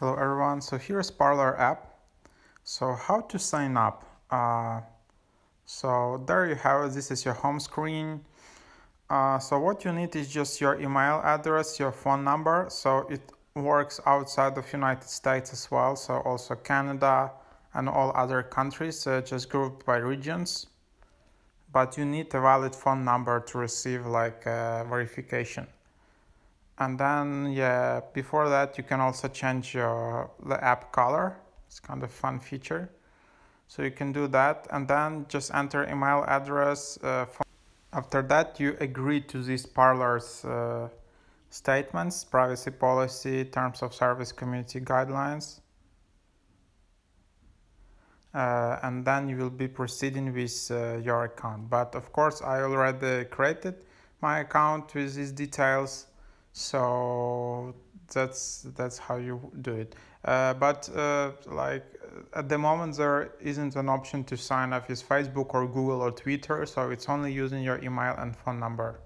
Hello everyone, so here's Parler app. So how to sign up? Uh, so there you have it, this is your home screen. Uh, so what you need is just your email address, your phone number. So it works outside of United States as well. So also Canada and all other countries, uh, just grouped by regions. But you need a valid phone number to receive like uh, verification and then yeah before that you can also change your the app color. It's kind of fun feature. So you can do that. And then just enter email address uh, after that you agree to these Parler's uh, statements privacy policy terms of service community guidelines. Uh, and then you will be proceeding with uh, your account. But of course I already created my account with these details so that's that's how you do it. Uh, but uh, like at the moment there isn't an option to sign up with facebook or google or twitter so it's only using your email and phone number